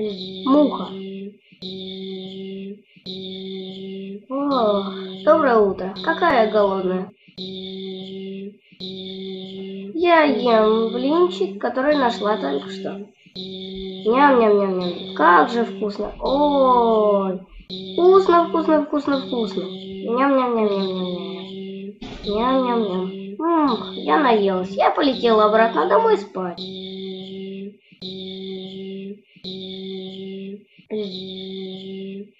Муха. О, доброе утро. Какая голодная. Я ем блинчик, который нашла только что. Ням-ням-ням-ням. Как же вкусно. Ой. Вкусно, вкусно, вкусно, вкусно. Ням-ням-ням-ням-ням. Ням-ням-ням. М, я наелась. Я полетела обратно домой спать. 日